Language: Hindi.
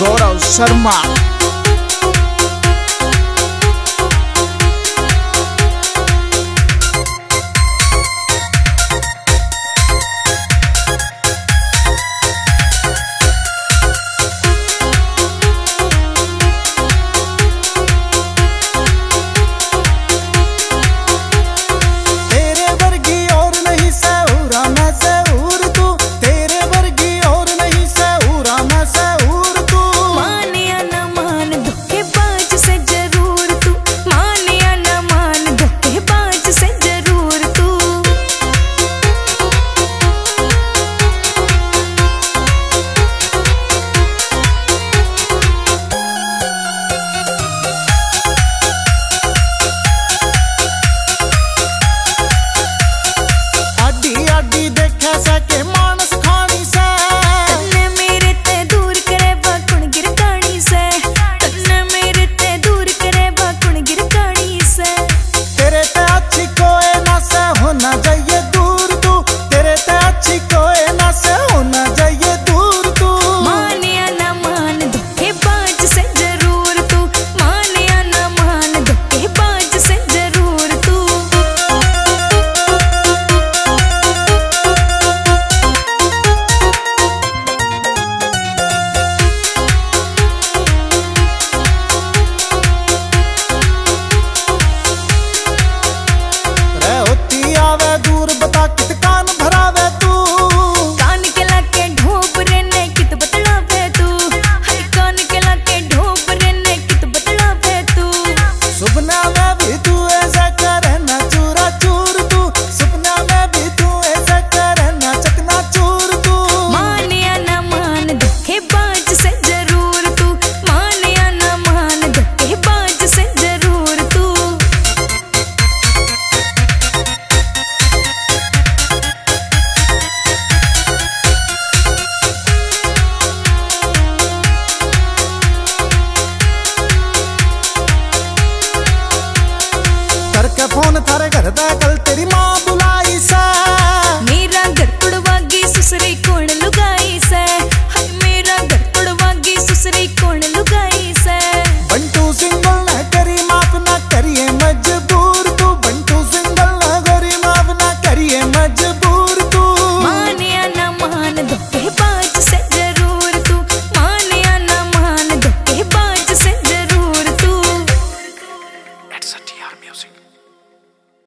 गौरव शर्मा। के फ़ोन थारे घर दा कल तेरी माँ बुला